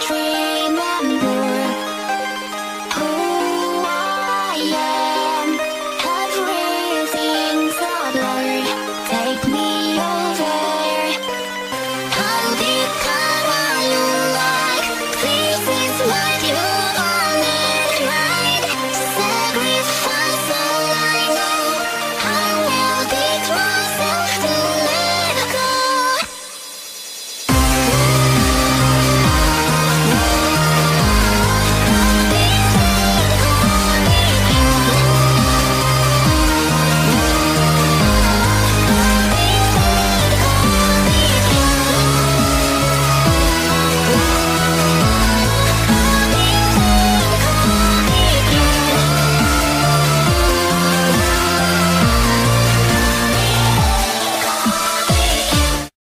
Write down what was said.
dream